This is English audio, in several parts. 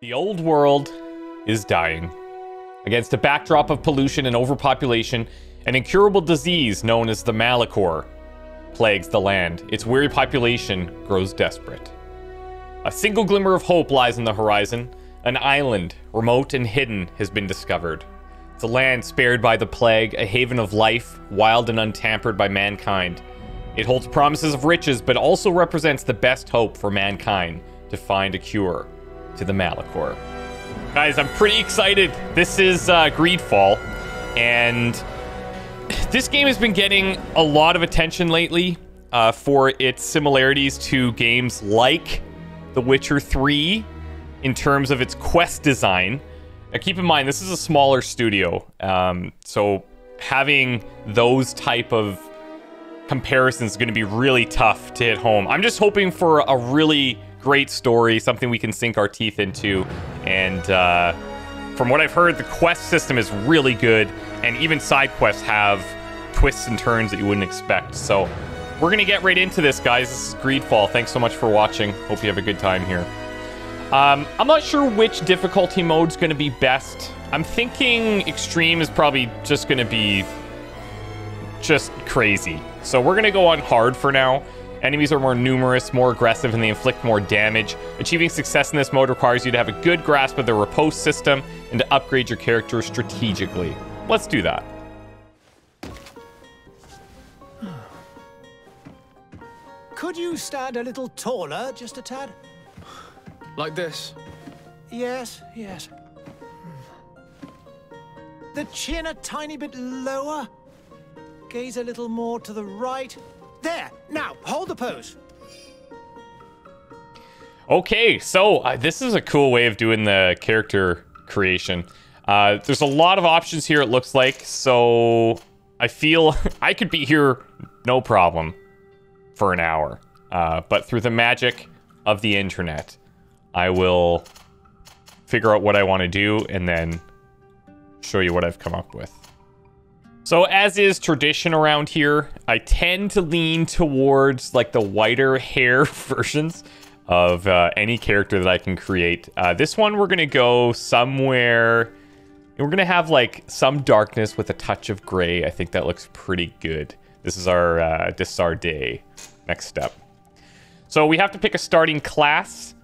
The old world is dying. Against a backdrop of pollution and overpopulation, an incurable disease known as the Malichor plagues the land. Its weary population grows desperate. A single glimmer of hope lies on the horizon. An island, remote and hidden, has been discovered. A land spared by the plague, a haven of life, wild and untampered by mankind. It holds promises of riches, but also represents the best hope for mankind to find a cure to the Malichor. Guys, I'm pretty excited. This is uh, Greedfall, and this game has been getting a lot of attention lately uh, for its similarities to games like The Witcher 3 in terms of its quest design. Now, keep in mind, this is a smaller studio, um, so having those type of comparisons is going to be really tough to hit home. I'm just hoping for a really great story, something we can sink our teeth into. And uh, from what I've heard, the quest system is really good, and even side quests have twists and turns that you wouldn't expect. So we're gonna get right into this, guys. This is Greedfall. Thanks so much for watching. Hope you have a good time here. Um, I'm not sure which difficulty mode's gonna be best. I'm thinking extreme is probably just gonna be just crazy. So we're gonna go on hard for now. Enemies are more numerous, more aggressive, and they inflict more damage. Achieving success in this mode requires you to have a good grasp of the riposte system and to upgrade your character strategically. Let's do that. Could you stand a little taller, just a tad? Like this? Yes, yes. The chin a tiny bit lower. Gaze a little more to the right. There! Now, hold the pose. Okay, so uh, this is a cool way of doing the character creation. Uh, there's a lot of options here, it looks like, so I feel I could be here no problem for an hour. Uh, but through the magic of the internet, I will figure out what I want to do and then show you what I've come up with. So as is tradition around here, I tend to lean towards like the whiter hair versions of uh, any character that I can create. Uh, this one, we're going to go somewhere... We're going to have like some darkness with a touch of gray. I think that looks pretty good. This is our uh, De Sardet next step. So we have to pick a starting class.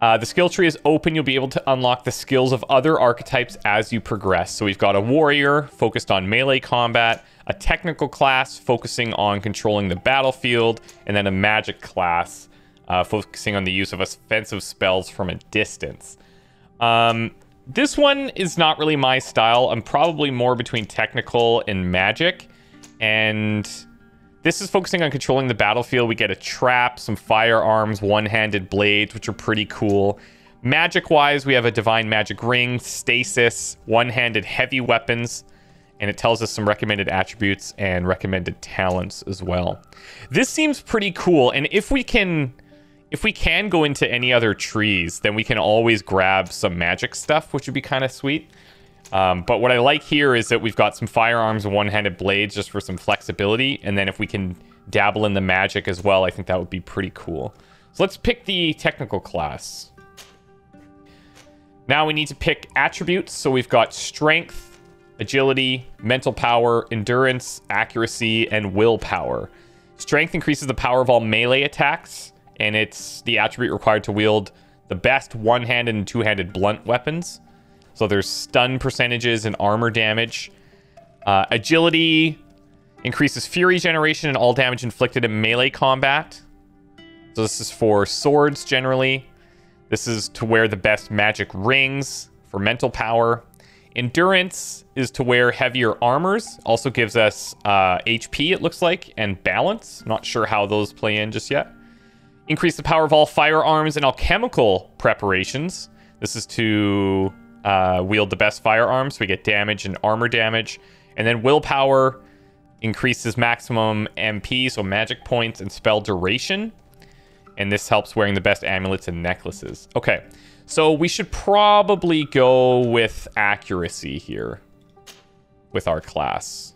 Uh, the skill tree is open. You'll be able to unlock the skills of other archetypes as you progress. So we've got a warrior focused on melee combat, a technical class focusing on controlling the battlefield, and then a magic class uh, focusing on the use of offensive spells from a distance. Um, this one is not really my style. I'm probably more between technical and magic. And this is focusing on controlling the battlefield. We get a trap, some firearms, one-handed blades, which are pretty cool. Magic-wise, we have a Divine Magic Ring, Stasis, one-handed heavy weapons, and it tells us some recommended attributes and recommended talents as well. This seems pretty cool, and if we can... If we can go into any other trees, then we can always grab some magic stuff, which would be kind of sweet. Um, but what I like here is that we've got some firearms and one-handed blades just for some flexibility. And then if we can dabble in the magic as well, I think that would be pretty cool. So let's pick the technical class. Now we need to pick attributes. So we've got strength, agility, mental power, endurance, accuracy, and willpower. Strength increases the power of all melee attacks, and it's the attribute required to wield the best one-handed and two-handed blunt weapons. So there's stun percentages and armor damage. Uh, agility increases fury generation and all damage inflicted in melee combat. So this is for swords generally. This is to wear the best magic rings for mental power. Endurance is to wear heavier armors. Also gives us uh, HP, it looks like, and balance. Not sure how those play in just yet. Increase the power of all firearms and alchemical preparations. This is to uh, wield the best firearms. We get damage and armor damage. And then willpower increases maximum MP, so magic points and spell duration. And this helps wearing the best amulets and necklaces. Okay, so we should probably go with accuracy here with our class.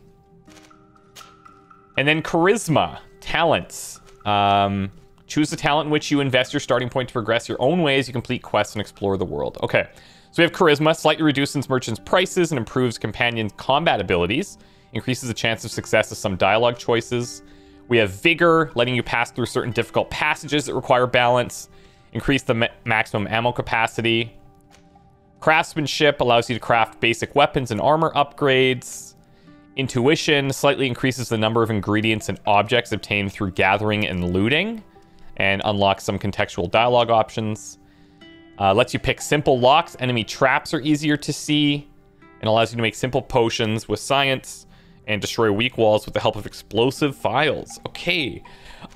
And then charisma, talents. Um, Choose the talent in which you invest your starting point to progress your own way as you complete quests and explore the world. Okay, so we have Charisma, slightly reduces merchants' prices and improves companions' combat abilities, increases the chance of success of some dialogue choices. We have Vigor, letting you pass through certain difficult passages that require balance, increase the ma maximum ammo capacity. Craftsmanship allows you to craft basic weapons and armor upgrades. Intuition slightly increases the number of ingredients and objects obtained through gathering and looting, and unlocks some contextual dialogue options. Uh, lets you pick simple locks. Enemy traps are easier to see, and allows you to make simple potions with science and destroy weak walls with the help of explosive vials. Okay.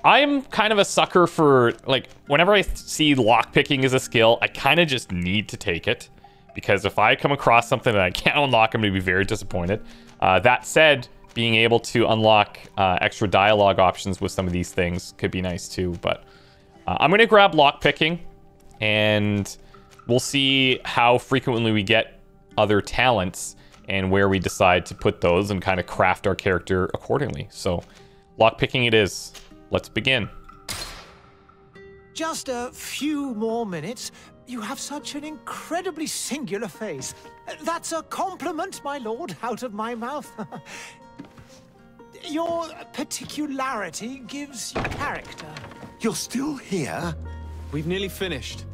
I'm kind of a sucker for, like, whenever I see lockpicking as a skill, I kind of just need to take it. Because if I come across something that I can't unlock, I'm going to be very disappointed. Uh, that said, being able to unlock uh, extra dialogue options with some of these things could be nice too. But uh, I'm going to grab lockpicking, and we'll see how frequently we get other talents and where we decide to put those and kind of craft our character accordingly. So, lockpicking it is. Let's begin. Just a few more minutes. You have such an incredibly singular face. That's a compliment, my lord, out of my mouth. Your particularity gives you character. You're still here? We've nearly finished.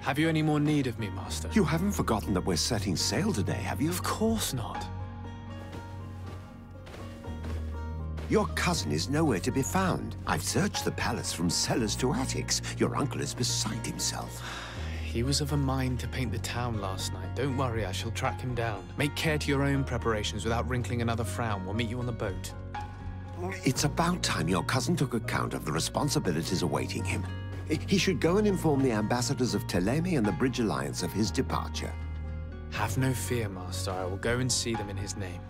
Have you any more need of me, Master? You haven't forgotten that we're setting sail today, have you? Of course not. Your cousin is nowhere to be found. I've searched the palace from cellars to attics. Your uncle is beside himself. He was of a mind to paint the town last night. Don't worry, I shall track him down. Make care to your own preparations without wrinkling another frown. We'll meet you on the boat. It's about time your cousin took account of the responsibilities awaiting him. He should go and inform the ambassadors of Thélème and the Bridge Alliance of his departure. Have no fear, Master. I will go and see them in his name.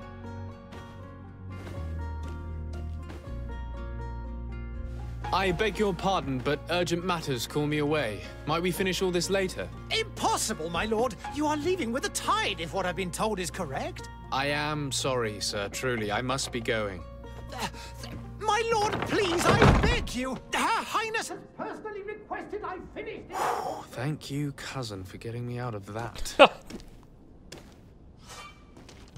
I beg your pardon, but urgent matters call me away. Might we finish all this later? Impossible, my lord. You are leaving with the tide, if what I've been told is correct. I am sorry, sir. Truly, I must be going. My lord, please, I beg you. Her Highness has personally requested I finish it. Oh, thank you, cousin, for getting me out of that.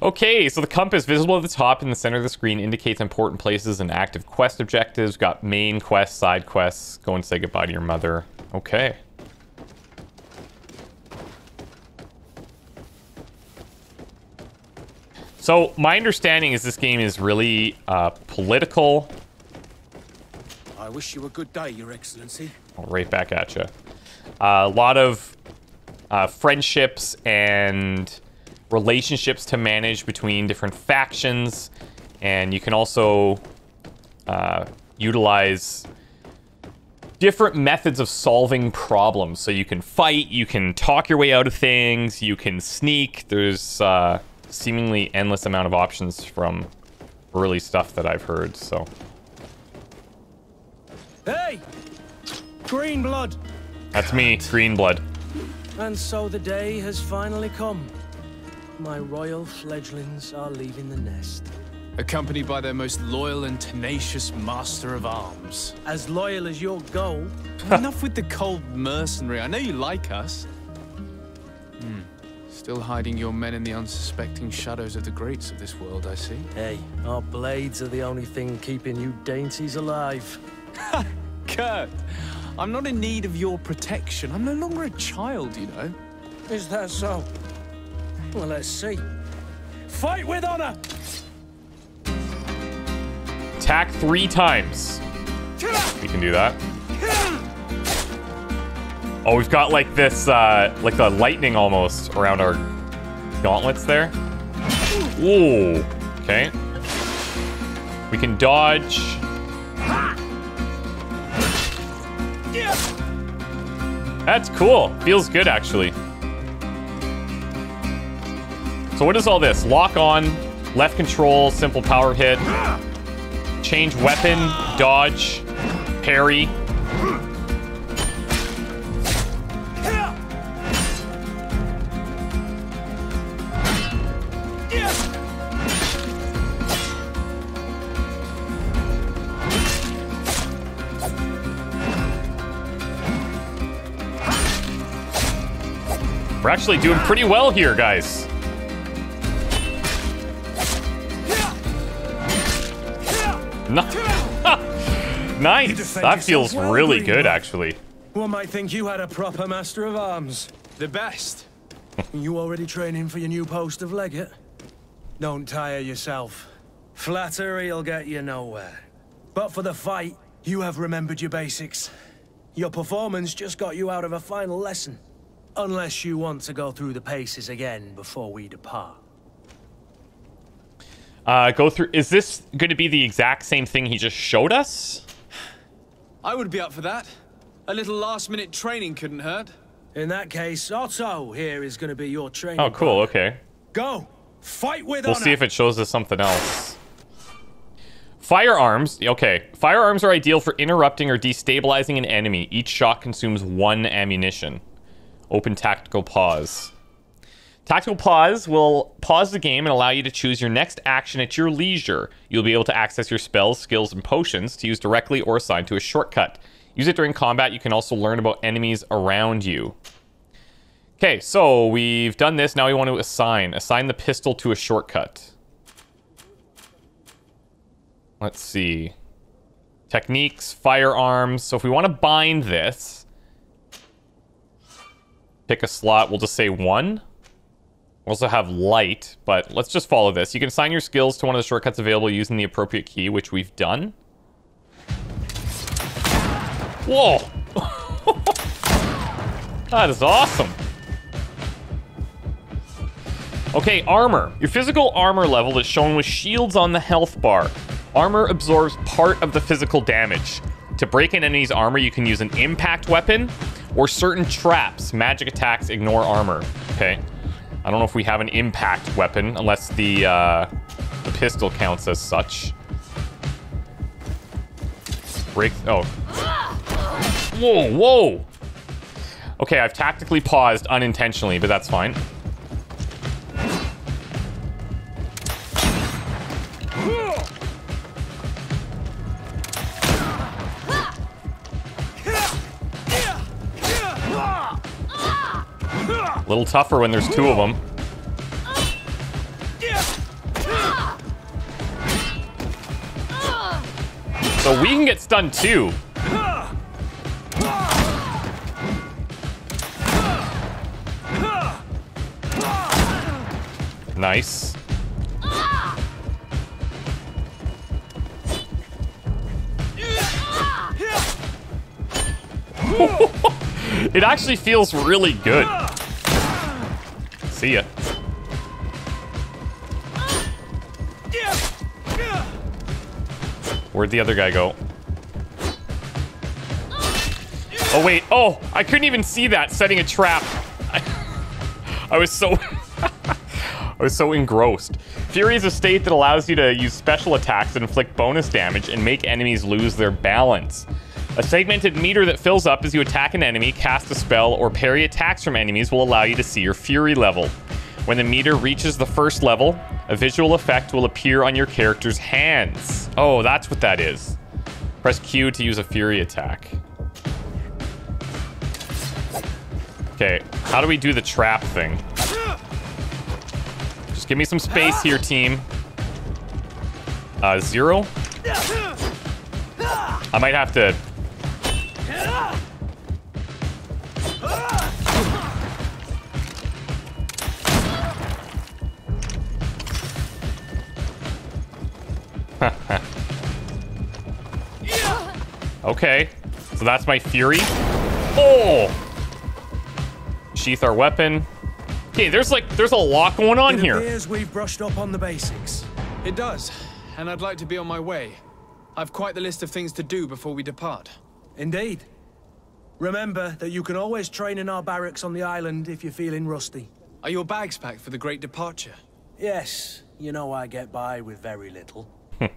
Okay, so the compass visible at the top in the center of the screen indicates important places and active quest objectives. Got main quests, side quests, go and say goodbye to your mother. Okay. So my understanding is this game is really uh, political. I wish you a good day, Your Excellency. Right back at you. Uh, a lot of uh, friendships and relationships to manage between different factions, and you can also uh, utilize different methods of solving problems. So you can fight, you can talk your way out of things, you can sneak. There's uh, seemingly endless amount of options from early stuff that I've heard. So. Hey! Green blood! That's me, green blood. And so the day has finally come. My royal fledglings are leaving the nest. Accompanied by their most loyal and tenacious master of arms. As loyal as your gold. Enough with the cold mercenary. I know you like us. Still hiding your men in the unsuspecting shadows of the greats of this world, I see. Hey, our blades are the only thing keeping you dainties alive. Kurt, I'm not in need of your protection. I'm no longer a child, you know. Is that so? Well, let's see. Fight with honor! Attack three times. We can do that. Oh, we've got like this, uh, like the lightning almost around our gauntlets there. Ooh. Okay. We can dodge. That's cool. Feels good, actually. So what is all this? Lock on, left control, simple power hit, change weapon, dodge, parry. Actually doing pretty well here, guys. Nice. That feels really good, actually. One might think you had a proper master of arms. The best. You already training for your new post of legate? Don't tire yourself. Flattery'll get you nowhere. But for the fight, you have remembered your basics. Your performance just got you out of a final lesson. Unless you want to go through the paces again before we depart. Uh, go through. Is this going to be the exact same thing he just showed us? I would be up for that. A little last minute training couldn't hurt. In that case, Otto here is going to be your training. Oh, cool. partner. Okay. Go! Fight with We'll honor! see if it shows us something else. Firearms. Okay. Firearms are ideal for interrupting or destabilizing an enemy. Each shot consumes one ammunition. Open tactical pause. Tactical pause will pause the game and allow you to choose your next action at your leisure. You'll be able to access your spells, skills, and potions to use directly or assign to a shortcut. Use it during combat. You can also learn about enemies around you. Okay, so we've done this. Now we want to assign. Assign the pistol to a shortcut. Let's see. Techniques, firearms. So if we want to bind this, pick a slot. We'll just say one. We also have light, but let's just follow this. You can assign your skills to one of the shortcuts available using the appropriate key, which we've done. Whoa! that is awesome. Okay, armor. Your physical armor level is shown with shields on the health bar. Armor absorbs part of the physical damage. To break an enemy's armor, you can use an impact weapon or certain traps. Magic attacks ignore armor. Okay. I don't know if we have an impact weapon, unless the, uh, the pistol counts as such. Break. Oh. Whoa, whoa! Okay, I've tactically paused unintentionally, but that's fine. A little tougher when there's two of them. So we can get stunned too. Nice. it actually feels really good. See ya. Where'd the other guy go? Oh, wait. Oh, I couldn't even see that setting a trap. I, was so... I was so engrossed. Fury is a state that allows you to use special attacks that inflict bonus damage and make enemies lose their balance. A segmented meter that fills up as you attack an enemy, cast a spell, or parry attacks from enemies will allow you to see your Fury level. When the meter reaches the first level, a visual effect will appear on your character's hands. Oh, that's what that is. Press Q to use a Fury attack. Okay, how do we do the trap thing? Just give me some space here, team. Uh, zero? I might have to... okay, so that's my fury. Oh! Sheath our weapon. Okay, there's like, there's a lot going on It here. appears we've brushed up on the basics. It does, and I'd like to be on my way. I've quite the list of things to do before we depart. Indeed. Remember that you can always train in our barracks on the island if you're feeling rusty. Are your bags packed for the great departure? Yes, you know I get by with very little.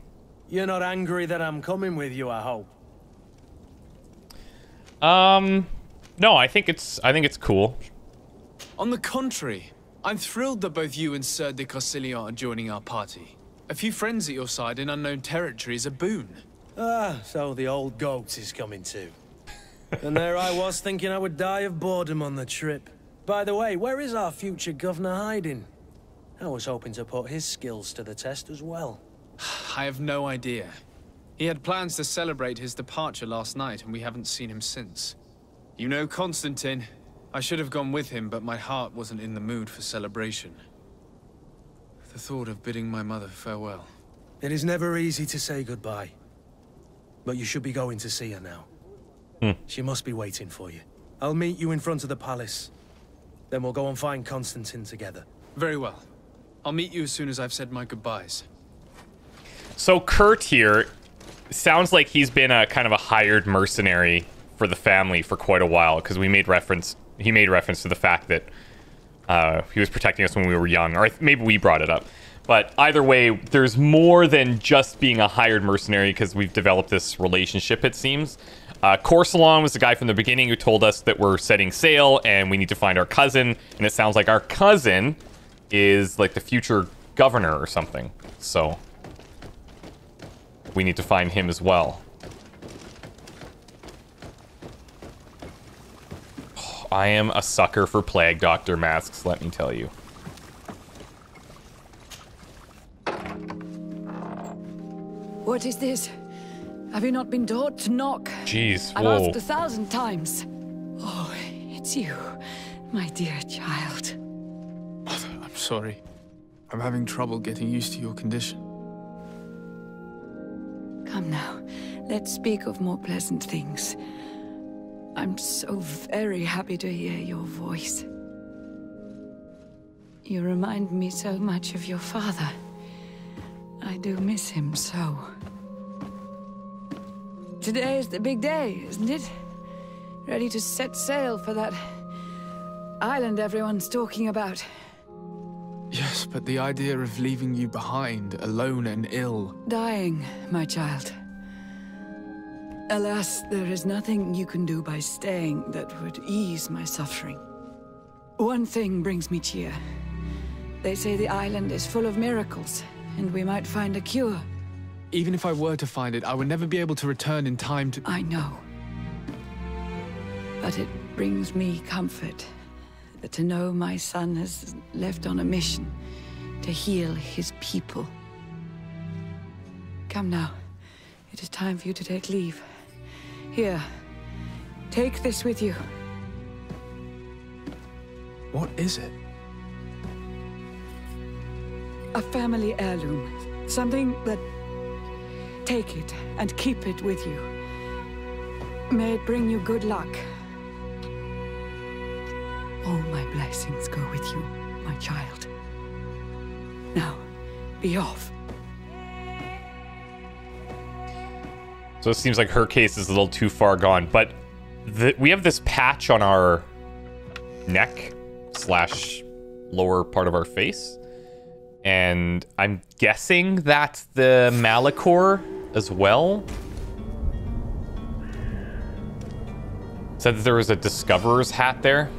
You're not angry that I'm coming with you, I hope. Um, no, I think it's, I think it's cool. On the contrary, I'm thrilled that both you and Sir de Corsilion are joining our party. A few friends at your side in unknown territory is a boon. Ah, so the old goat is coming too. and there I was thinking I would die of boredom on the trip. By the way, where is our future governor hiding? I was hoping to put his skills to the test as well. I have no idea. He had plans to celebrate his departure last night, and we haven't seen him since. You know Constantin. I should have gone with him, but my heart wasn't in the mood for celebration. The thought of bidding my mother farewell. It is never easy to say goodbye. But you should be going to see her now. She must be waiting for you. I'll meet you in front of the palace. Then we'll go and find Constantin together. Very well. I'll meet you as soon as I've said my goodbyes. So Kurt here sounds like he's been a kind of a hired mercenary for the family for quite a while because we made reference he made reference to the fact that uh, he was protecting us when we were young or maybe we brought it up but either way there's more than just being a hired mercenary because we've developed this relationship it seems uh, Corsalon was the guy from the beginning who told us that we're setting sail and we need to find our cousin and it sounds like our cousin is like the future governor or something so we need to find him as well. I am a sucker for plague doctor masks, let me tell you. What is this? Have you not been taught to knock? Jeez, I've asked a thousand times. Oh, it's you, my dear child. Mother, I'm sorry. I'm having trouble getting used to your condition. Come now, let's speak of more pleasant things. I'm so very happy to hear your voice. You remind me so much of your father. I do miss him so. Today is the big day, isn't it? Ready to set sail for that island everyone's talking about. Yes, but the idea of leaving you behind, alone and ill. Dying, my child. Alas, there is nothing you can do by staying that would ease my suffering. One thing brings me cheer. They say the island is full of miracles, and we might find a cure. Even if I were to find it, I would never be able to return in time to. I know. But it brings me comfort to know my son has left on a mission to heal his people. Come now. It is time for you to take leave. Here. Take this with you. What is it? A family heirloom. Something that... Take it and keep it with you. May it bring you good luck. All my blessings go with you, my child. Now, be off. So it seems like her case is a little too far gone, but the, we have this patch on our neck slash lower part of our face. And I'm guessing that's the Malichor as well. Said that there was a Discoverer's hat there.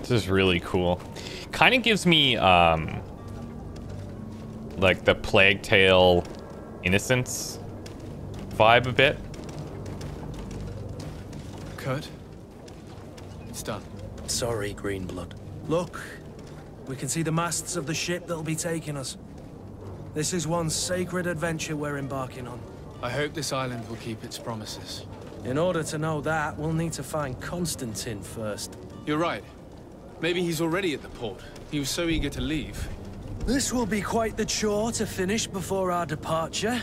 This is really cool. Kind of gives me, um, like the Plague Tale Innocence vibe a bit. Kurt? It's done. Sorry, Greenblood. Look, we can see the masts of the ship that'll be taking us. This is one sacred adventure we're embarking on. I hope this island will keep its promises. In order to know that, we'll need to find Constantin first. You're right. Maybe he's already at the port. He was so eager to leave. This will be quite the chore to finish before our departure.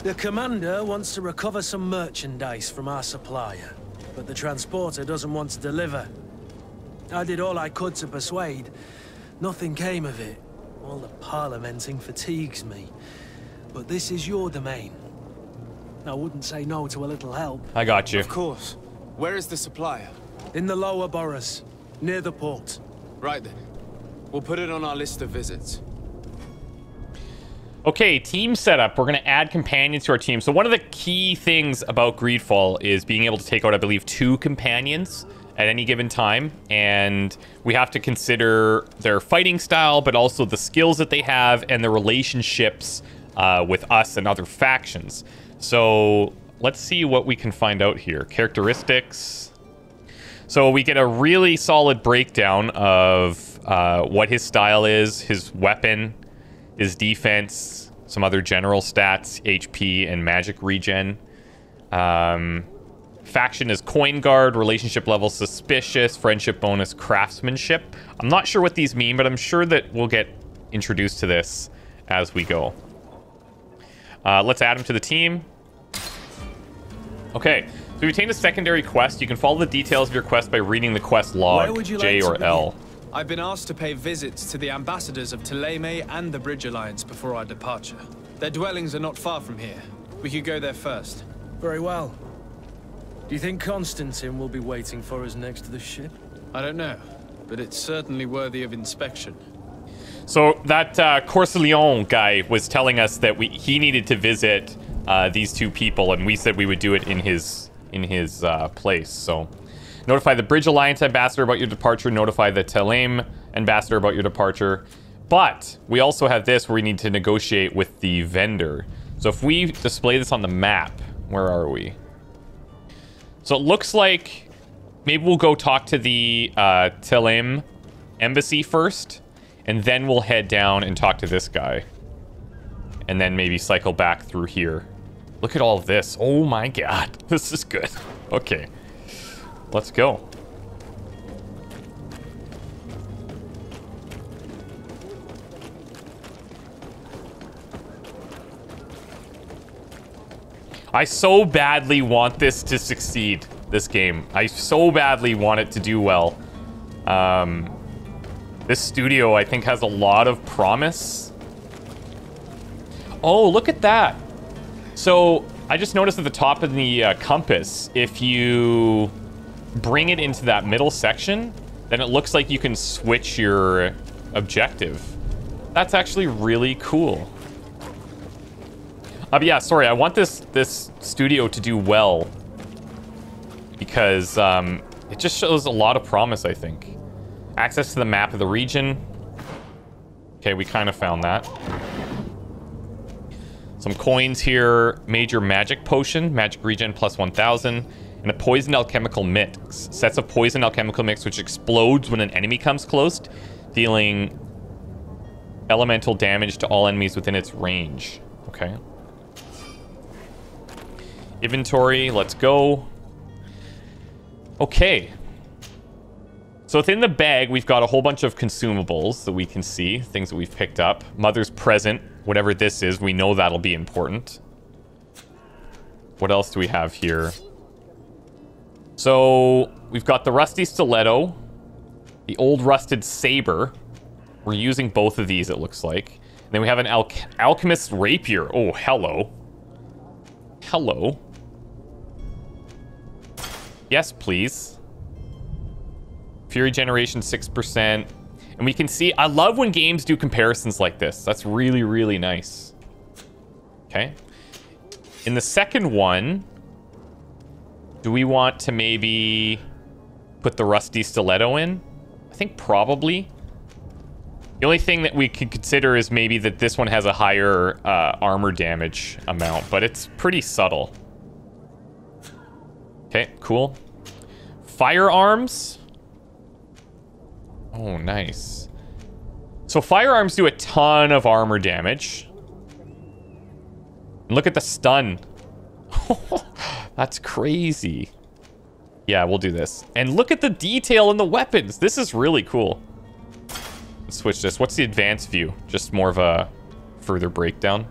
The commander wants to recover some merchandise from our supplier, but the transporter doesn't want to deliver. I did all I could to persuade. Nothing came of it. All the parliamenting fatigues me. But this is your domain. I wouldn't say no to a little help. I got you. Of course. Where is the supplier? In the lower boroughs, near the port. Right then. We'll put it on our list of visits. Okay, team setup. We're going to add companions to our team. So one of the key things about Greedfall is being able to take out, I believe, two companions at any given time, and we have to consider their fighting style, but also the skills that they have and the relationships uh, with us and other factions. So let's see what we can find out here. Characteristics. So we get a really solid breakdown of uh, what his style is, his weapon, his defense, some other general stats, HP, and magic regen. Um, faction is coin guard, relationship level suspicious, friendship bonus, craftsmanship. I'm not sure what these mean, but I'm sure that we'll get introduced to this as we go. Uh, let's add him to the team. Okay, so we obtained a secondary quest. You can follow the details of your quest by reading the quest log, Where would you J like or L. I've been asked to pay visits to the ambassadors of Thélème and the Bridge Alliance before our departure. Their dwellings are not far from here. We could go there first. Very well. Do you think Constantin will be waiting for us next to the ship? I don't know, but it's certainly worthy of inspection. So that uh, Corsellion guy was telling us that we he needed to visit uh, these two people, and we said we would do it in his in his uh, place. So notify the Bridge Alliance ambassador about your departure. Notify the Thélème ambassador about your departure. But we also have this where we need to negotiate with the vendor. So if we display this on the map, where are we? So it looks like maybe we'll go talk to the uh, embassy first, and then we'll head down and talk to this guy. And then maybe cycle back through here. Look at all this. Oh my god. This is good. Okay. Let's go. I so badly want this to succeed, this game. I so badly want it to do well. Um, this studio, I think, has a lot of promise. Oh, look at that. So, I just noticed at the top of the uh, compass, if you bring it into that middle section, then it looks like you can switch your objective. That's actually really cool. Uh, but yeah, sorry, I want this this studio to do well because um, it just shows a lot of promise, I think. Access to the map of the region. Okay, we kind of found that. Some coins here. Major magic potion, magic regen plus 1,000. And a poison alchemical mix. Sets of poison alchemical mix which explodes when an enemy comes close, dealing elemental damage to all enemies within its range. Okay. Inventory, let's go. Okay. So within the bag, we've got a whole bunch of consumables that we can see, things that we've picked up. Mother's present, whatever this is, we know that'll be important. What else do we have here? So we've got the rusty stiletto, the old rusted saber. We're using both of these, it looks like. And then we have an al alchemist's rapier. Oh, hello. Hello. Yes, please. Fury generation 6%. And we can see, I love when games do comparisons like this. That's really, really nice. Okay. In the second one, do we want to maybe put the rusty stiletto in? I think probably. The only thing that we could consider is maybe that this one has a higher uh, armor damage amount, but it's pretty subtle. Okay, cool. Firearms. Oh, nice. So firearms do a ton of armor damage. And look at the stun. That's crazy. Yeah, we'll do this. And look at the detail in the weapons. This is really cool. Let's switch this. What's the advanced view? Just more of a further breakdown.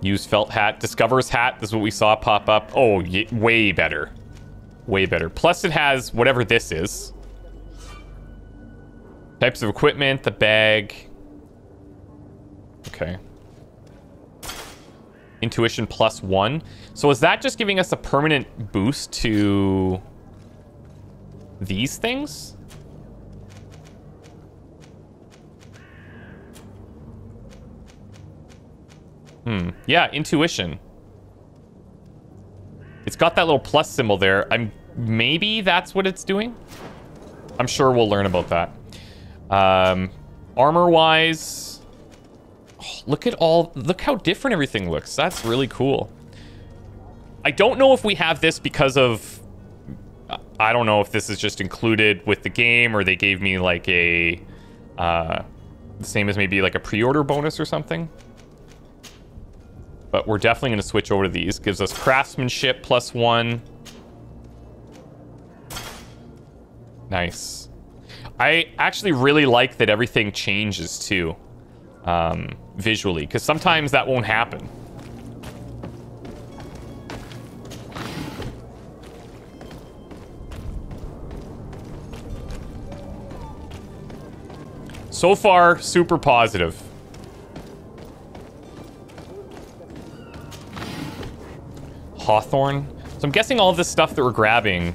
Use felt hat. Discover's hat. This is what we saw pop up. Oh, way better. Way better. Plus it has whatever this is. Types of equipment, the bag. Okay. Intuition plus one. So is that just giving us a permanent boost to these things? Hmm. Yeah, intuition. It's got that little plus symbol there. I'm maybe that's what it's doing. I'm sure we'll learn about that. Um, armor wise, look at all look how different everything looks. That's really cool. I don't know if we have this because of I don't know if this is just included with the game or they gave me like a uh, the same as maybe like a pre-order bonus or something. But we're definitely going to switch over to these. Gives us craftsmanship plus one. Nice. I actually really like that everything changes too, um, visually, because sometimes that won't happen. So far, super positive. Hawthorne. So I'm guessing all this stuff that we're grabbing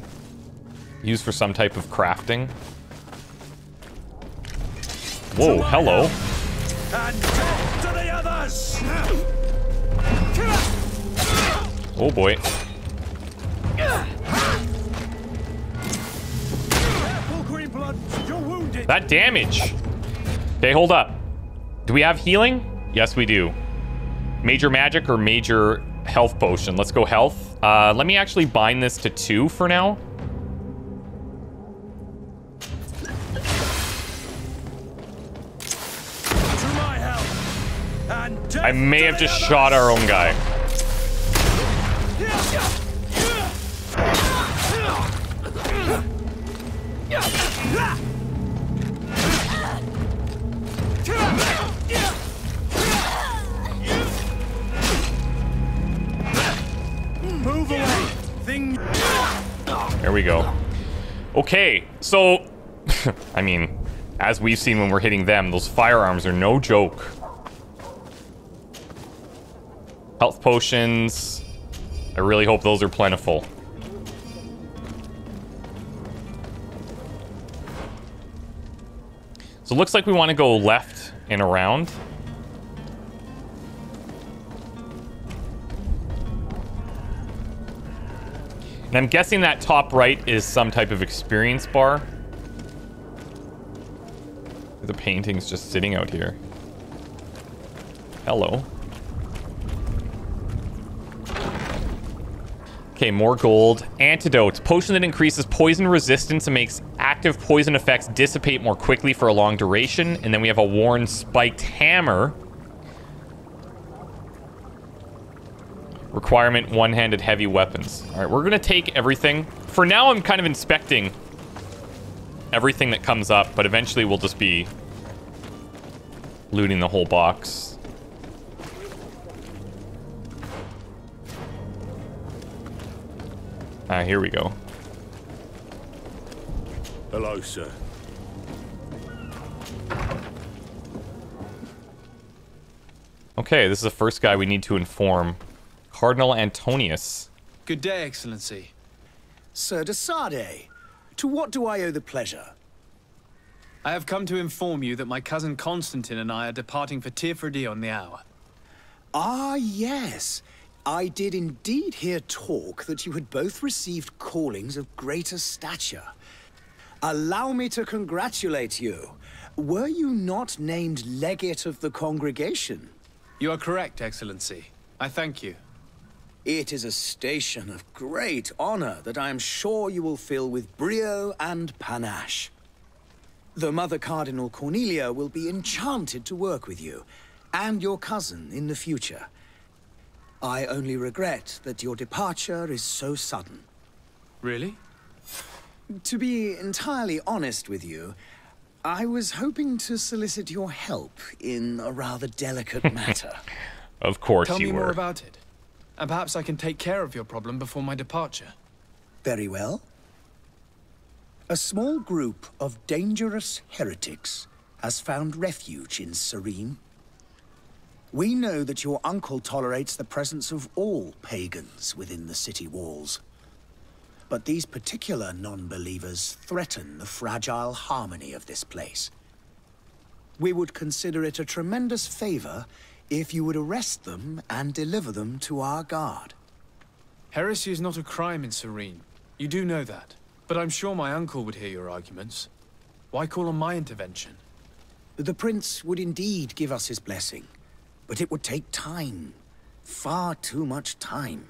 used for some type of crafting. Whoa, hello. And death to the others! Oh boy. Careful, Greenblood! You're wounded! That damage. Okay, hold up. Do we have healing? Yes, we do. Major magic or major health potion? Let's go health. Uh, let me actually bind this to two for now. I may have just shot our own guy. Move away! Thing. There we go. Okay, so, I mean, as we've seen when we're hitting them, those firearms are no joke. Health potions. I really hope those are plentiful. So it looks like we want to go left and around. And I'm guessing that top right is some type of experience bar. The painting's just sitting out here. Hello. Okay, more gold. Antidote. Potion that increases poison resistance and makes active poison effects dissipate more quickly for a long duration. And then we have a worn spiked hammer. Requirement one-handed heavy weapons. All right, we're gonna take everything. For now, I'm kind of inspecting everything that comes up, but eventually we'll just be looting the whole box. Ah, here we go. Hello, sir. Okay, this is the first guy we need to inform. Cardinal Antonius. Good day, Excellency. Sir de Sardet, to what do I owe the pleasure? I have come to inform you that my cousin Constantin and I are departing for Teer Fradee on the hour. Ah, yes. I did indeed hear talk that you had both received callings of greater stature. Allow me to congratulate you. Were you not named legate of the congregation? You are correct, Excellency. I thank you. It is a station of great honor that I am sure you will fill with brio and panache. The Mother Cardinal Cornelia will be enchanted to work with you, and your cousin in the future. I only regret that your departure is so sudden. Really? To be entirely honest with you, I was hoping to solicit your help in a rather delicate matter. Of course Tell you me more about it. And perhaps I can take care of your problem before my departure. Very well. A small group of dangerous heretics has found refuge in Serene. We know that your uncle tolerates the presence of all pagans within the city walls. But these particular non-believers threaten the fragile harmony of this place. We would consider it a tremendous favor if you would arrest them and deliver them to our guard. Heresy is not a crime in Serene. You do know that. But I'm sure my uncle would hear your arguments. Why call on my intervention? The Prince would indeed give us his blessing, but it would take time. Far too much time.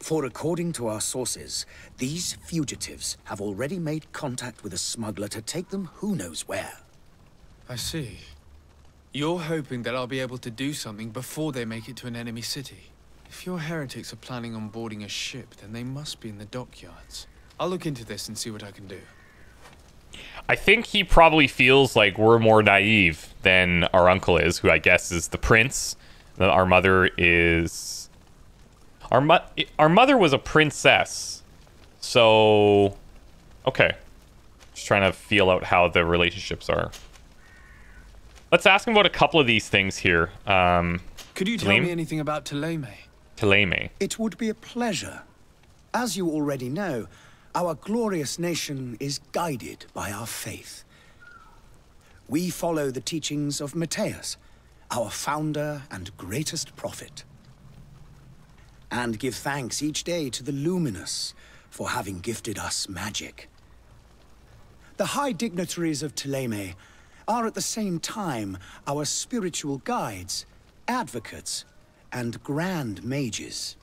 For according to our sources, these fugitives have already made contact with a smuggler to take them who knows where. I see. You're hoping that I'll be able to do something before they make it to an enemy city. If your heretics are planning on boarding a ship, then they must be in the dockyards. I'll look into this and see what I can do. I think he probably feels like we're more naive than our uncle is, who I guess is the prince. Our mother is our mo- our mother was a princess. So okay. Just trying to feel out how the relationships are. Let's ask him about a couple of these things here. Um Could you tell me anything about Taleme? Teleme. It would be a pleasure. As you already know, our glorious nation is guided by our faith. We follow the teachings of Matthias, our founder and greatest prophet. And give thanks each day to the Luminous for having gifted us magic. The high dignitaries of Teleme are at the same time our spiritual guides, advocates, and grand mages.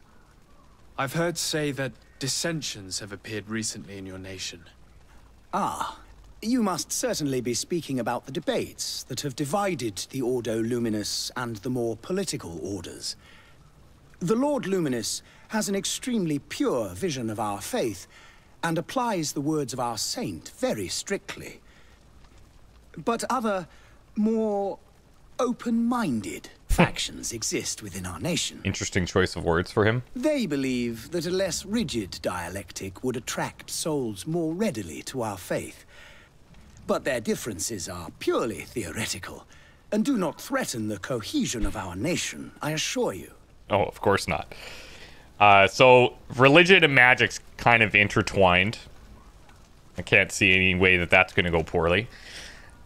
I've heard say that dissensions have appeared recently in your nation. Ah, you must certainly be speaking about the debates that have divided the Ordo Luminous and the more political orders. The Lord Luminous has an extremely pure vision of our faith and applies the words of our saint very strictly. But other, more open-minded factions exist within our nation. Interesting choice of words for him. They believe that a less rigid dialectic would attract souls more readily to our faith. But their differences are purely theoretical, and do not threaten the cohesion of our nation, I assure you. Oh, of course not. Uh, so religion and magic's kind of intertwined. I can't see any way that that's going to go poorly.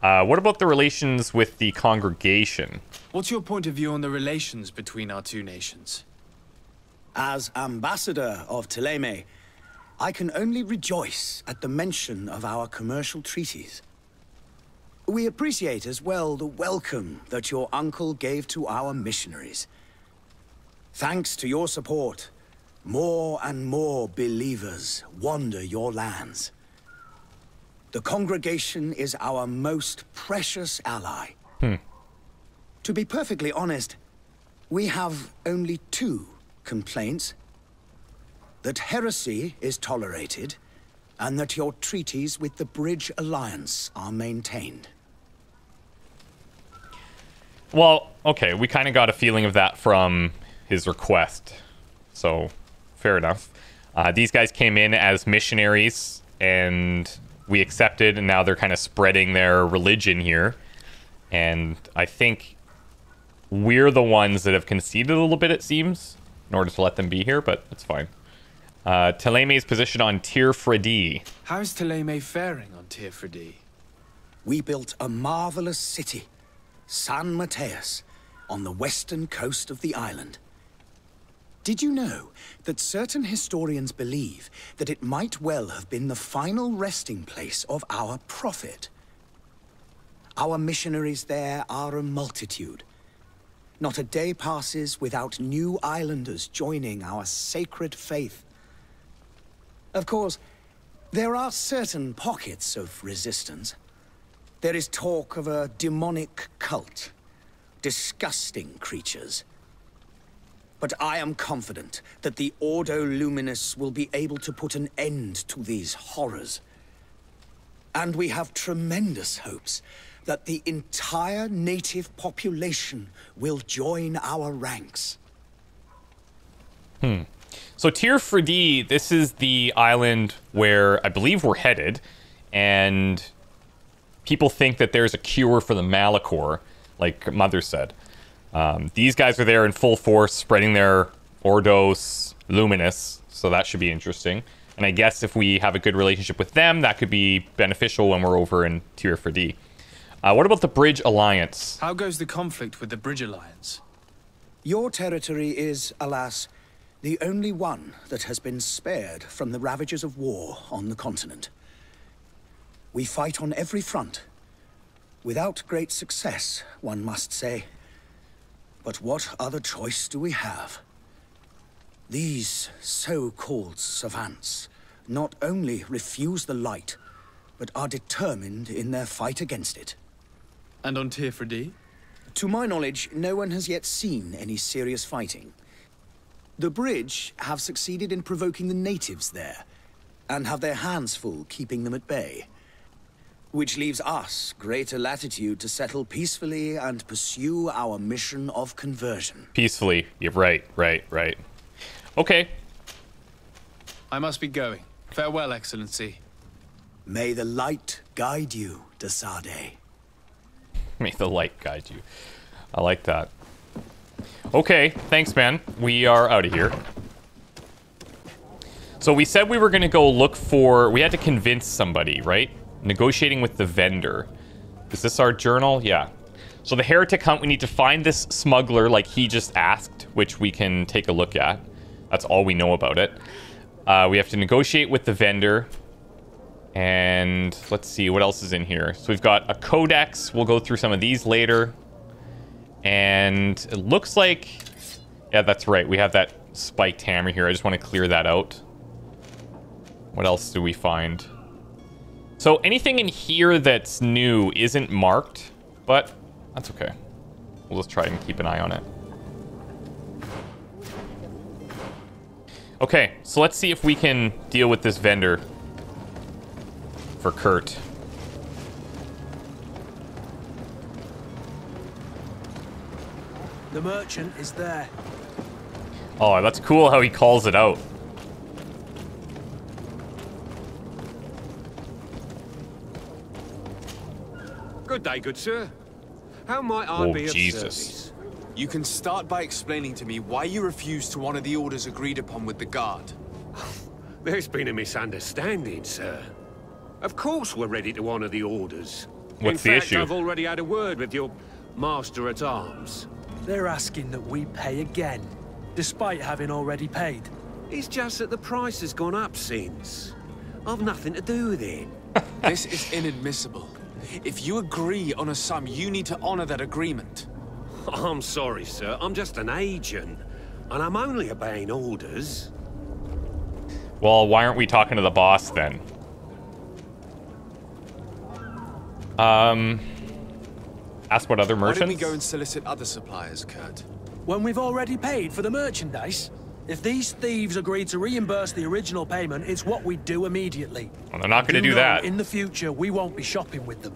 Uh, what about the relations with the congregation? What's your point of view on the relations between our two nations? As ambassador of Teleme, I can only rejoice at the mention of our commercial treaties. We appreciate as well the welcome that your uncle gave to our missionaries. Thanks to your support, more and more believers wander your lands. The congregation is our most precious ally. Hmm. To be perfectly honest, we have only two complaints. That heresy is tolerated, and that your treaties with the Bridge Alliance are maintained. Well, okay, we kind of got a feeling of that from his request. So, fair enough. Uh, these guys came in as missionaries, and we accepted, and now they're kind of spreading their religion here. And I think we're the ones that have conceded a little bit, it seems, in order to let them be here, but it's fine. Uh, Teleme's position on Teer Fradee. How is Teleme faring on Teer Fradee? We built a marvelous city, San Matheus, on the western coast of the island. Did you know that certain historians believe that it might well have been the final resting place of our prophet? Our missionaries there are a multitude. Not a day passes without new islanders joining our sacred faith. Of course, there are certain pockets of resistance. There is talk of a demonic cult. Disgusting creatures. But I am confident that the Ordo Luminous will be able to put an end to these horrors. And we have tremendous hopes that the entire native population will join our ranks. Hmm. So Teer Fradee, this is the island where I believe we're headed, and people think that there's a cure for the Malichor, like Mother said. Um, these guys are there in full force, spreading their Ordos Luminous, so that should be interesting. And I guess if we have a good relationship with them, that could be beneficial when we're over in Teer Fradee. Uh, what about the Bridge Alliance? How goes the conflict with the Bridge Alliance? Your territory is, alas, The only one that has been spared from the ravages of war on the continent. We fight on every front. Without great success, one must say. But what other choice do we have? These so-called savants not only refuse the light, but are determined in their fight against it. And on Teer Fradee? To my knowledge, no one has yet seen any serious fighting. The bridge have succeeded in provoking the natives there, and have their hands full keeping them at bay. Which leaves us greater latitude to settle peacefully and pursue our mission of conversion. Peacefully. You're right, right, right. Okay. I must be going. Farewell, Excellency. May the light guide you, de Sardet. May the light guide you. I like that. Okay, thanks, man. We are out of here. So we said we were going to go look for... We had to convince somebody, right? Negotiating with the vendor. Is this our journal? Yeah. So the heretic hunt, we need to find this smuggler like he just asked, which we can take a look at. That's all we know about it. Uh, we have to negotiate with the vendor. And let's see, what else is in here? So we've got a codex. We'll go through some of these later. And it looks like... Yeah, that's right. We have that spiked hammer here. I just want to clear that out. What else do we find? So anything in here that's new isn't marked, but that's okay. We'll just try and keep an eye on it. Okay, so let's see if we can deal with this vendor for Kurt. The merchant is there. Oh, that's cool how he calls it out. Good day, good sir. How might I Oh, be of Jesus. service? You can start by explaining to me why you refused to honor the orders agreed upon with the guard. There's been a misunderstanding, sir. Of course we're ready to honor the orders. What's In the fact, issue? I've already had a word with your master at arms. They're asking that we pay again, despite having already paid. It's just that the price has gone up since. I've nothing to do with it. This is inadmissible. If you agree on a sum, you need to honor that agreement. I'm sorry, sir. I'm just an agent. And I'm only obeying orders. Well, why aren't we talking to the boss then? Um, ask what other merchants? Why don't we go and solicit other suppliers, Kurt? When we've already paid for the merchandise? If these thieves agree to reimburse the original payment, it's what we do immediately. Well, they're not going to do know that. In the future, we won't be shopping with them.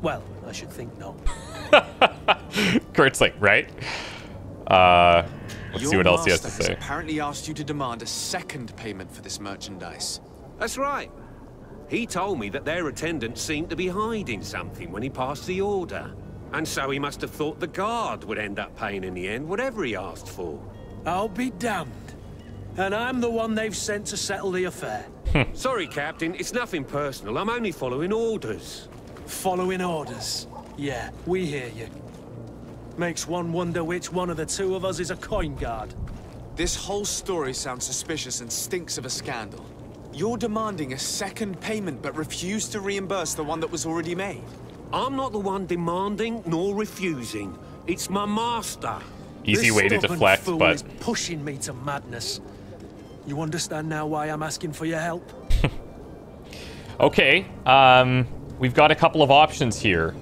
Well, I should think not. Kurt's like, right? Uh, let's Your see what else he has to master say. apparently asked you to demand a second payment for this merchandise. That's right. He told me that their attendant seemed to be hiding something when he passed the order. And so he must have thought the guard would end up paying in the end, whatever he asked for. I'll be damned. And I'm the one they've sent to settle the affair. Hmm. Sorry, Captain, it's nothing personal. I'm only following orders. Following orders. Yeah, we hear you. Makes one wonder which one of the two of us is a coin guard. This whole story sounds suspicious and stinks of a scandal. You're demanding a second payment but refuse to reimburse the one that was already made. I'm not the one demanding nor refusing. It's my master. Easy This way to deflect, fool but is pushing me to madness. You understand now why I'm asking for your help? okay. Um, we've got a couple of options here.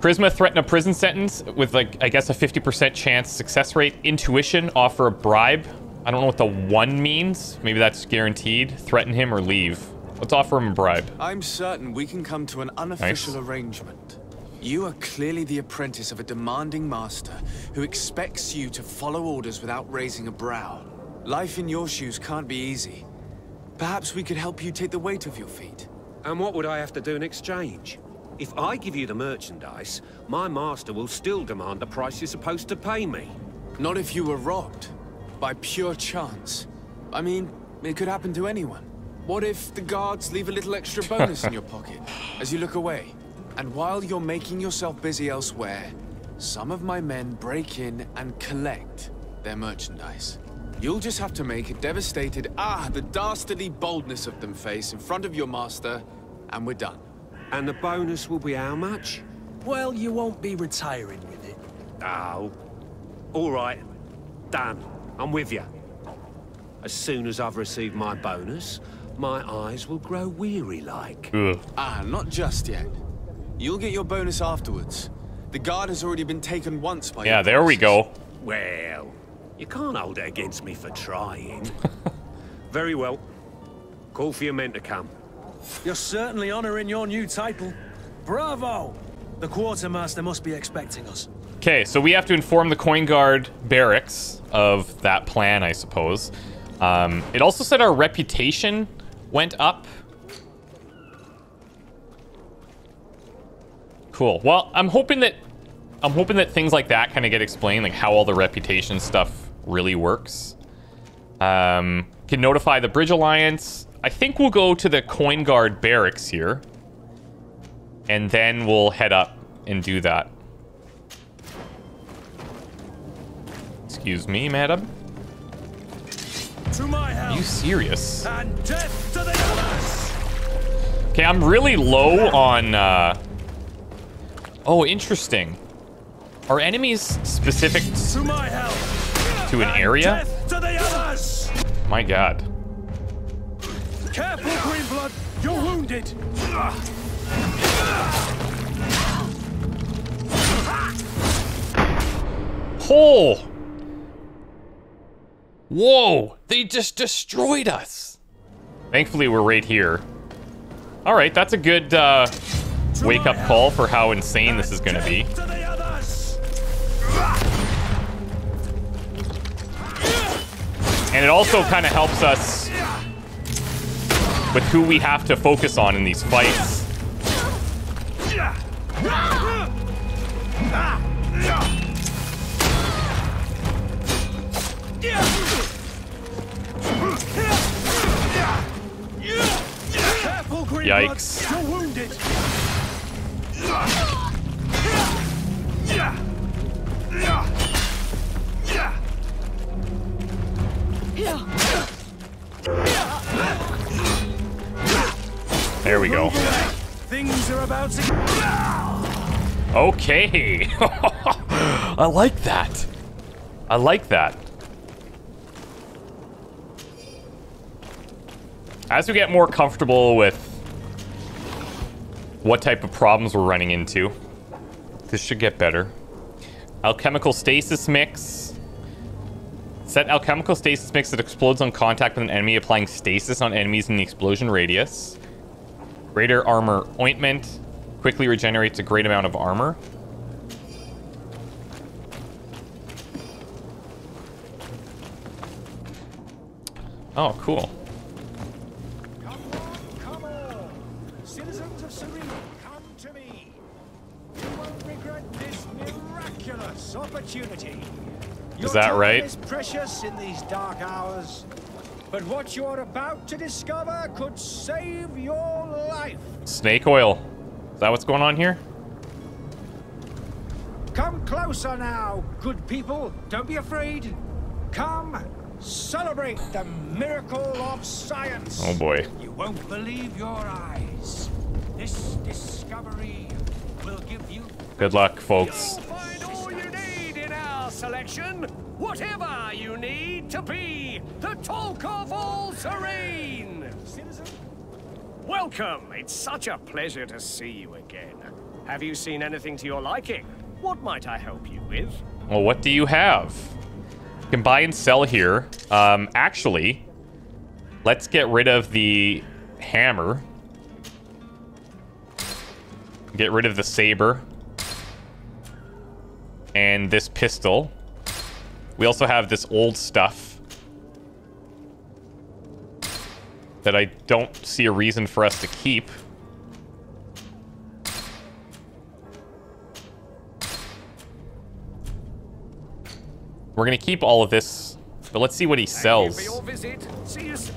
Charisma threaten a prison sentence with like I guess a 50% chance success rate. Intuition offer a bribe. I don't know what the one means. Maybe that's guaranteed. Threaten him or leave. Let's offer him a bribe. I'm certain we can come to an unofficial Nice. arrangement. You are clearly the apprentice of a demanding master who expects you to follow orders without raising a brow. Life in your shoes can't be easy. Perhaps we could help you take the weight off your feet. And what would I have to do in exchange? If I give you the merchandise, my master will still demand the price you're supposed to pay me. Not if you were robbed. By pure chance. I mean, it could happen to anyone. What if the guards leave a little extra bonus in your pocket as you look away? And while you're making yourself busy elsewhere, some of my men break in and collect. their merchandise. You'll just have to make a devastated, ah, the dastardly boldness of them face in front of your master, and we're done. And the bonus will be how much? Well, you won't be retiring with it. Oh. All right. Done. I'm with you. As soon as I've received my bonus, my eyes will grow weary-like. Ah, not just yet. You'll get your bonus afterwards. The guard has already been taken once by Yeah, there we go. Well, you can't hold it against me for trying. Very well. Call for your men to come. You're certainly honoring your new title. Bravo! The quartermaster must be expecting us. Okay, so we have to inform the coin guard barracks of that plan, I suppose. Um, it also said our reputation went up. Cool. Well, I'm hoping that I'm hoping that things like that kind of get explained, like how all the reputation stuff really works. Um, can notify the Bridge Alliance. I think we'll go to the Coin Guard barracks here, and then we'll head up and do that. Excuse me, madam. To my Are you serious? And death to the! Okay, I'm really low on, uh... Oh, interesting. Are enemies specific To my help! to an And area? To the others! My god. Careful, Greenblood! You're wounded! Oh! Whoa! They just destroyed us! Thankfully, we're right here. Alright, that's a good, uh, wake-up call for how insane this is gonna be. Death to the others! And it also kind of helps us with who we have to focus on in these fights. Yikes. There we go. Things are about to... Okay. I like that. I like that. As we get more comfortable with what type of problems we're running into, this should get better. Alchemical stasis mix. Set alchemical stasis mix that explodes on contact with an enemy, applying stasis on enemies in the explosion radius. Greater armor ointment. Quickly regenerates a great amount of armor. Oh, cool. Opportunity. Your that right? is precious in these dark hours. But what you're about to discover could save your life. Snake oil. Is that what's going on here? Come closer now, good people. Don't be afraid. Come, celebrate the miracle of science. Oh boy. You won't believe your eyes. This discovery will give you Good luck, folks. Our. Whatever you need to be the talk of all Serene. citizen. Welcome. It's such a pleasure to see you again. Have you seen anything to your liking? What might I help you with? Well, what do you have? You can buy and sell here. Um, actually, let's get rid of the hammer. Get rid of the saber. And this pistol. We also have this old stuff. That I don't see a reason for us to keep. We're gonna keep all of this, but let's see what he sells. for your visit. See you soon.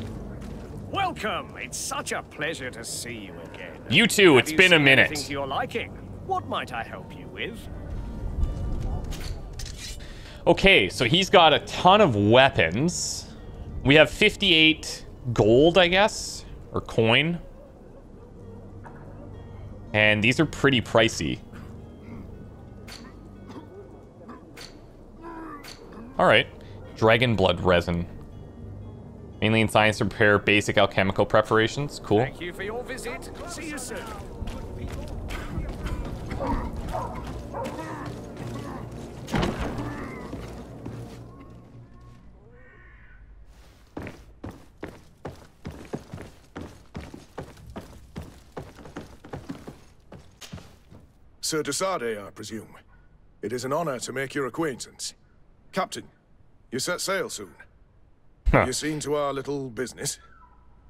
Welcome. It's such a pleasure to see you again. You too, it's been a minute. to your liking? What might I help you with? Okay, so he's got a ton of weapons. We have 58 gold, I guess, or coin. And these are pretty pricey. All right. Dragon blood resin. Mainly in science to prepare basic alchemical preparations. Cool. Thank you for your visit. See you soon. Sir de Sardet, I presume. It is an honor to make your acquaintance. Captain, you set sail soon. Have you seen to our little business?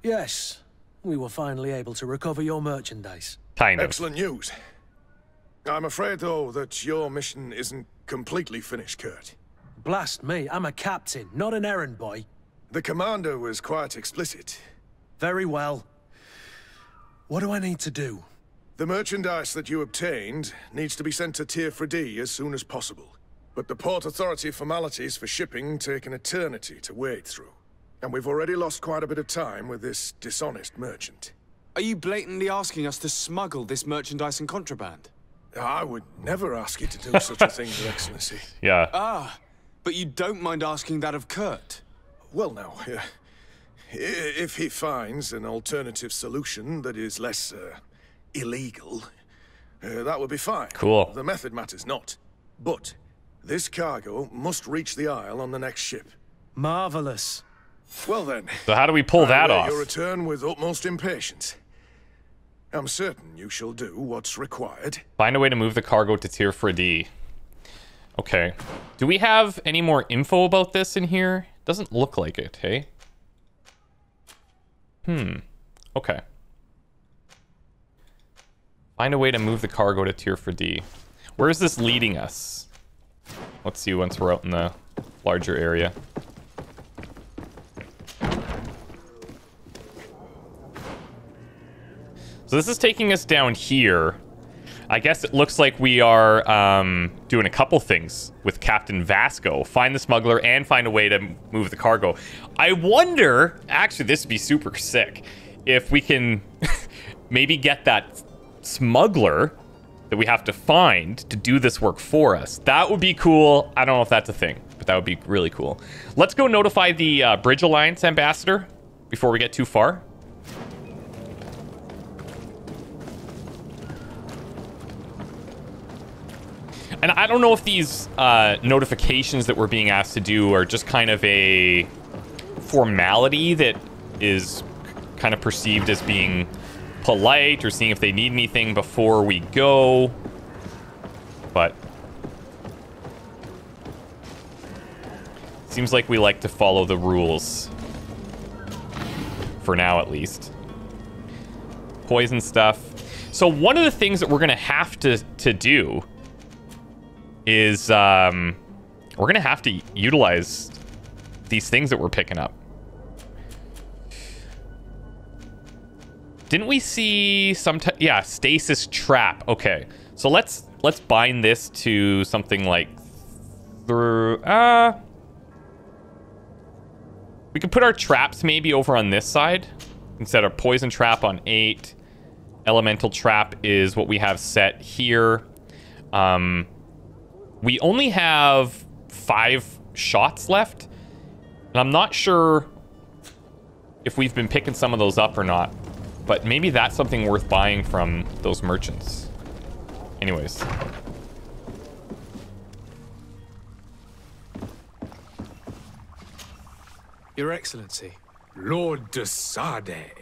Yes, we were finally able to recover your merchandise. Kind of. Excellent news. I'm afraid, though, that your mission isn't completely finished, Kurt. Blast me, I'm a captain, not an errand boy. The commander was quite explicit. Very well. What do I need to do? The merchandise that you obtained needs to be sent to Teer Fradee as soon as possible. But the Port Authority formalities for shipping take an eternity to wade through. And we've already lost quite a bit of time with this dishonest merchant. Are you blatantly asking us to smuggle this merchandise and contraband? I would never ask you to do such a thing, Your Excellency. Yeah. Ah, but you don't mind asking that of Kurt? Well, now, uh, if he finds an alternative solution that is less uh, illegal, uh, that would be fine. Cool. The method matters not. But this cargo must reach the Isle on the next ship. Marvelous. Well then, So how do we pull I that await off? your return with utmost impatience. I'm certain you shall do what's required. Find a way to move the cargo to Teer Fradee. Okay. Do we have any more info about this in here? Doesn't look like it, hey? Hmm. Okay. Find a way to move the cargo to Teer Fradee. Where is this leading us? Let's see once we're out in the larger area. So this is taking us down here. I guess it looks like we are um, doing a couple things with Captain Vasco. Find the smuggler and find a way to move the cargo. I wonder, actually, this would be super sick, if we can maybe get that smuggler that we have to find to do this work for us. That would be cool. I don't know if that's a thing, but that would be really cool. Let's go notify the uh, Bridge Alliance ambassador before we get too far. And I don't know if these uh, notifications that we're being asked to do are just kind of a formality that is kind of perceived as being polite or seeing if they need anything before we go. But seems like we like to follow the rules. For now, at least. Poison stuff. So one of the things that we're going to have to to do is um, we're gonna have to utilize these things that we're picking up. Didn't we see some? Yeah, stasis trap. Okay, so let's let's bind this to something like through. Uh, we could put our traps maybe over on this side instead of poison trap on eight. Elemental trap is what we have set here. Um, we only have five shots left. And I'm not sure if we've been picking some of those up or not. But maybe that's something worth buying from those merchants. Anyways. Your Excellency. Lord de Sardet,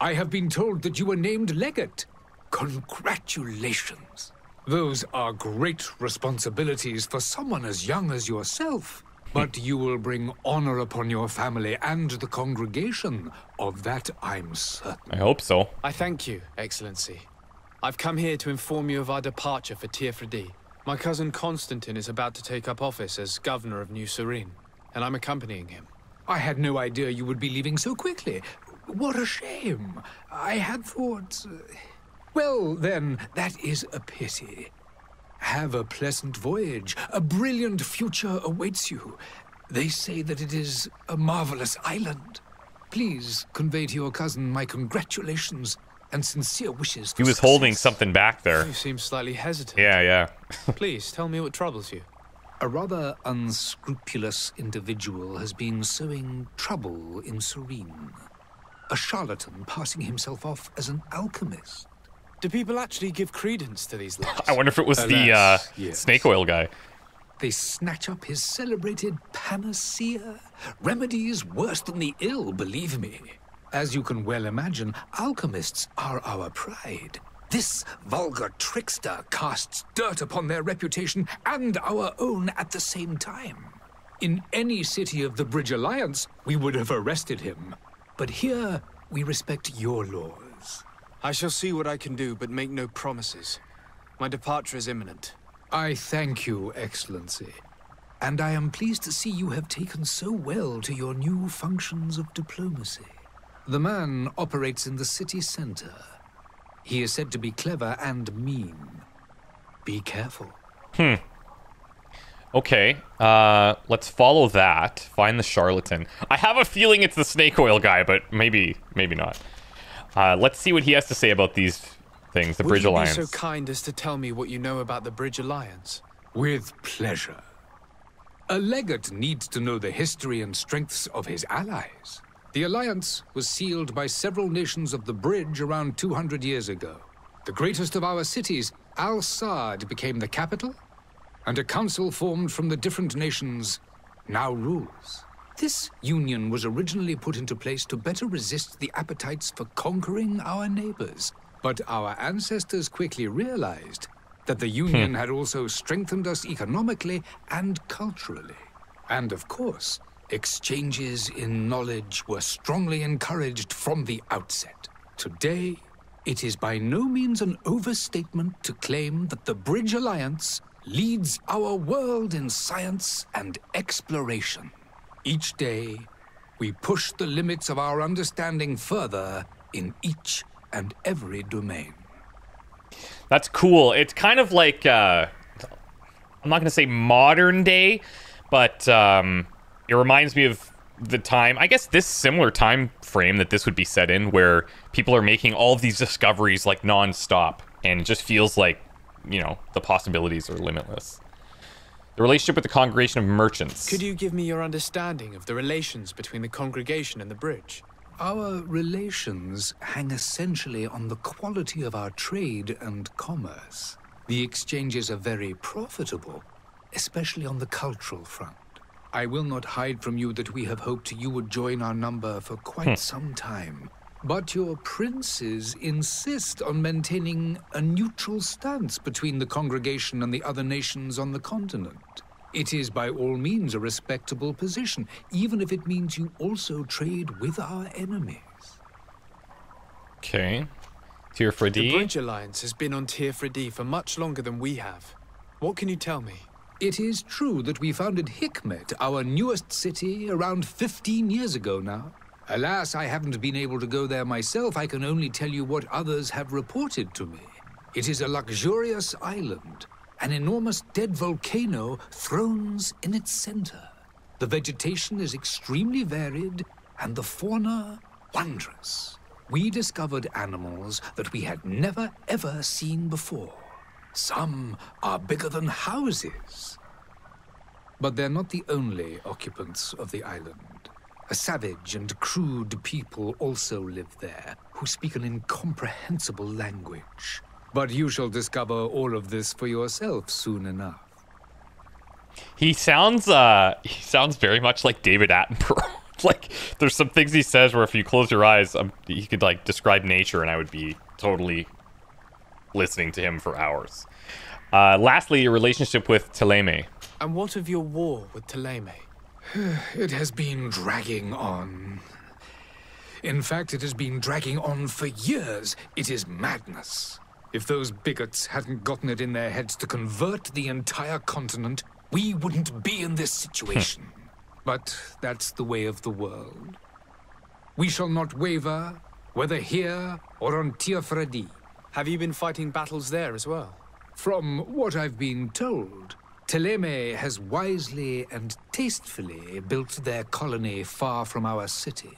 I have been told that you were named legate. Congratulations. Those are great responsibilities for someone as young as yourself. But you will bring honor upon your family and the congregation. Of that I'm certain. I hope so. I thank you, Excellency. I've come here to inform you of our departure for Teer Fradee. My cousin Constantin is about to take up office as governor of New Serene, and I'm accompanying him. I had no idea you would be leaving so quickly. What a shame. I had thought. uh, Well, then, that is a pity. Have a pleasant voyage. A brilliant future awaits you. They say that it is a marvelous island. Please convey to your cousin my congratulations and sincere wishes for He was holding something back there. You seem slightly hesitant. Yeah, yeah. Please, tell me what troubles you. A rather unscrupulous individual has been sowing trouble in Serene. A charlatan passing himself off as an alchemist. Do people actually give credence to these lies? I wonder if it was the uh, yes. snake oil guy. They snatch up his celebrated panacea. Remedies worse than the ill, believe me. As you can well imagine, alchemists are our pride. This vulgar trickster casts dirt upon their reputation and our own at the same time. In any city of the Bridge Alliance, we would have arrested him. But here, we respect your laws. I shall see what I can do, but make no promises. My departure is imminent. I thank you, Excellency. And I am pleased to see you have taken so well to your new functions of diplomacy. The man operates in the city center. He is said to be clever and mean. Be careful. Hmm. Okay, uh, let's follow that. Find the charlatan. I have a feeling it's the snake oil guy, but maybe, maybe not. Uh, let's see what he has to say about these things. The Would Bridge you Alliance. be so kind as to tell me what you know about the Bridge Alliance? With pleasure. A legate needs to know the history and strengths of his allies. The alliance was sealed by several nations of the Bridge around 200 years ago. The greatest of our cities, Al Saad, became the capital, and a council formed from the different nations now rules. This union was originally put into place to better resist the appetites for conquering our neighbors. But our ancestors quickly realized that the union hmm. had also strengthened us economically and culturally. And of course, exchanges in knowledge were strongly encouraged from the outset. Today, it is by no means an overstatement to claim that the Bridge Alliance leads our world in science and exploration. Each day, we push the limits of our understanding further in each and every domain. That's cool. It's kind of like uh, I'm not going to say modern day, but um, it reminds me of the time. I guess this similar time frame that this would be set in, where people are making all of these discoveries like nonstop, and it just feels like you know the possibilities are limitless. The relationship with the congregation of merchants. Could you give me your understanding of the relations between the congregation and the bridge? Our relations hang essentially on the quality of our trade and commerce. The exchanges are very profitable, especially on the cultural front. I will not hide from you that we have hoped you would join our number for quite Hmm. some time. But your princes insist on maintaining a neutral stance between the congregation and the other nations on the continent. It is by all means a respectable position, even if it means you also trade with our enemies. Okay. Tier for The Bridge Alliance has been on Teer Fradee for much longer than we have. What can you tell me? It is true that we founded Hikmet, our newest city, around 15 years ago now. Alas, I haven't been able to go there myself. I can only tell you what others have reported to me. It is a luxurious island. An enormous dead volcano thrones in its center. The vegetation is extremely varied, and the fauna wondrous. We discovered animals that we had never ever seen before. Some are bigger than houses. But they're not the only occupants of the island. A savage and crude people also live there, who speak an incomprehensible language. But you shall discover all of this for yourself soon enough. He sounds uh he sounds very much like David Attenborough. like there's some things he says where if you close your eyes, um, he could like describe nature, and I would be totally listening to him for hours. Uh, lastly, your relationship with Teleme. And what of your war with Teleme? It has been dragging on. In fact, it has been dragging on for years. It is madness. If those bigots hadn't gotten it in their heads to convert the entire continent, we wouldn't be in this situation. Hmm. but that's the way of the world. We shall not waver, whether here or on Teer Fradee. Have you been fighting battles there as well? From what I've been told, Teleme has wisely and tastefully built their colony far from our city.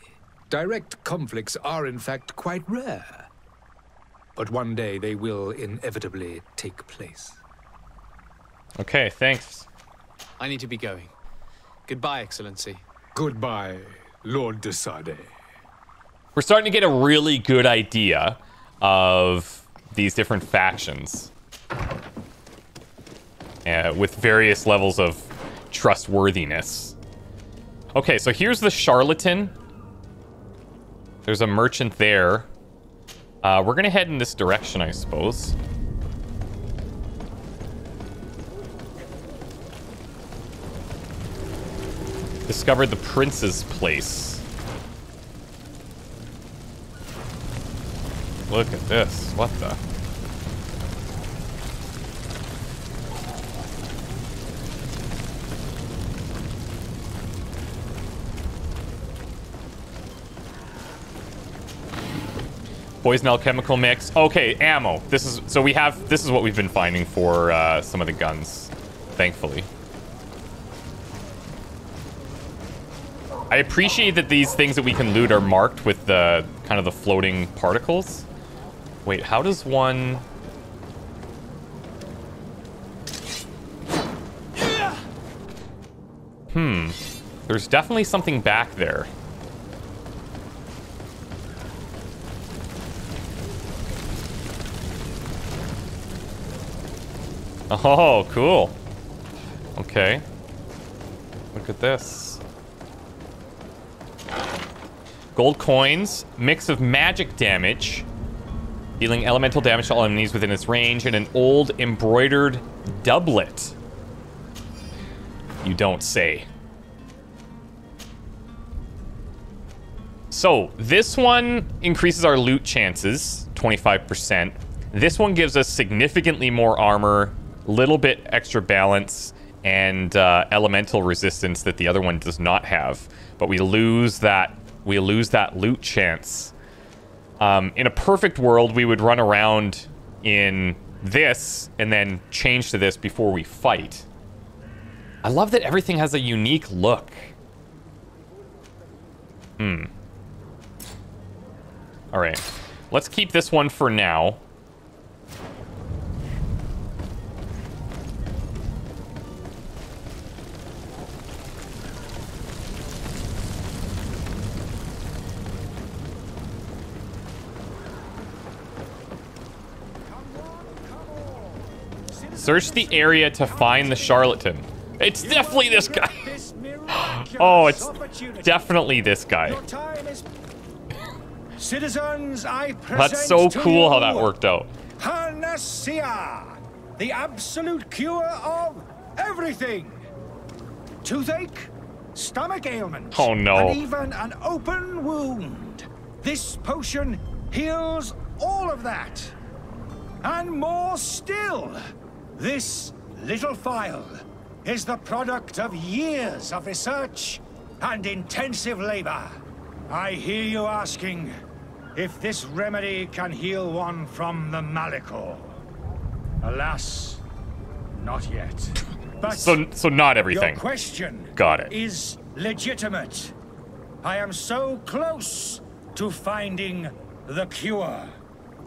Direct conflicts are, in fact, quite rare. But one day they will inevitably take place. Okay, thanks. I need to be going. Goodbye, Excellency. Goodbye, Lord de Sardet. We're starting to get a really good idea of these different factions. Uh, with various levels of trustworthiness. Okay, so here's the charlatan. There's a merchant there. Uh, we're gonna head in this direction, I suppose. Discovered the prince's place. Look at this. What the? Poison alchemical mix. Okay, ammo. This is so we have this is what we've been finding for uh, some of the guns, thankfully. I appreciate that these things that we can loot are marked with the kind of the floating particles. Wait, how does one... Hmm. There's definitely something back there. Oh, cool. Okay. Look at this. Gold coins, mix of magic damage, dealing elemental damage to all enemies within its range, and an old embroidered doublet. You don't say. So, this one increases our loot chances, 25%. This one gives us significantly more armor, little bit extra balance, and uh, elemental resistance that the other one does not have. But we lose that we lose that loot chance. Um, in a perfect world, we would run around in this and then change to this before we fight. I love that everything has a unique look. Hmm. All right. Let's keep this one for now. Search the area to find the charlatan. It's definitely this guy. oh, it's definitely this guy. Citizens, I That's so cool how that worked out. Panacea, the absolute cure of everything. Toothache, stomach ailment, Oh, no. and even an open wound. This potion heals all of that. And more still. This little file is the product of years of research and intensive labor. I hear you asking if this remedy can heal one from the Malichor. Alas, not yet. But So, so not everything. your question Got it. is legitimate. I am so close to finding the cure.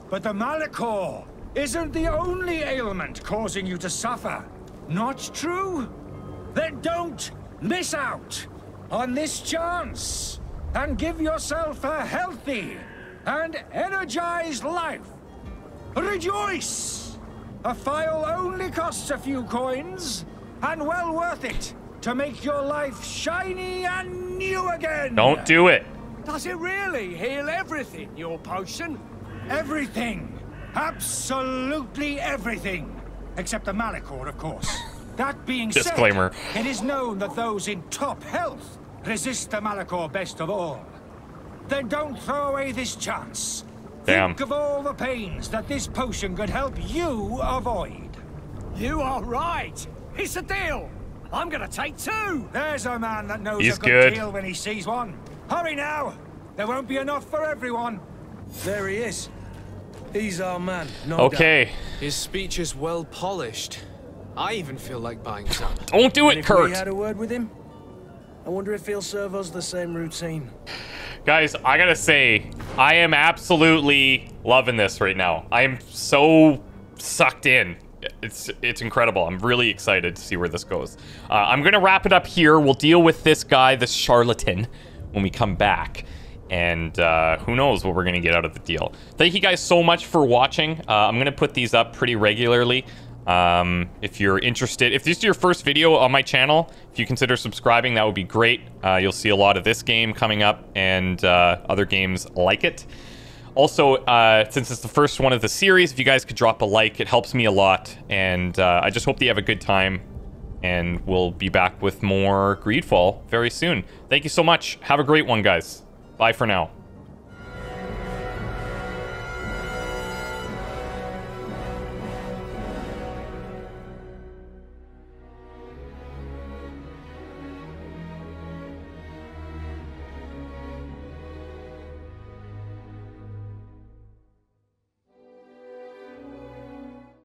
But the Malichor isn't the only ailment causing you to suffer. Not true? Then don't miss out on this chance and give yourself a healthy and energized life. Rejoice! A file only costs a few coins, and well worth it to make your life shiny and new again. Don't do it. Does it really heal everything, your potion? Everything. Absolutely everything. Except the Malichor, of course. That being Disclaimer. said, it is known that those in top health resist the Malichor best of all. Then don't throw away this chance. Damn. Think of all the pains that this potion could help you avoid. You are right. It's a deal. I'm gonna take two. There's a man that knows He's a good, good. deal when he sees one. Hurry now. There won't be enough for everyone. There he is. He's our man, no Okay. His speech is well polished. I even feel like buying some. Don't do it, Kurt. we had a word with him, I wonder if he'll serve us the same routine. Guys, I gotta say, I am absolutely loving this right now. I am so sucked in. It's it's incredible. I'm really excited to see where this goes. Uh, I'm gonna wrap it up here. We'll deal with this guy, this charlatan, when we come back. And uh, who knows what we're gonna get out of the deal. Thank you guys so much for watching. Uh, I'm gonna put these up pretty regularly. Um, if you're interested, if this is your first video on my channel, if you consider subscribing, that would be great. Uh, you'll see a lot of this game coming up and uh, other games like it. Also, uh, since it's the first one of the series, if you guys could drop a like, it helps me a lot. And uh, I just hope that you have a good time. And we'll be back with more Greedfall very soon. Thank you so much. Have a great one, guys. Bye for now.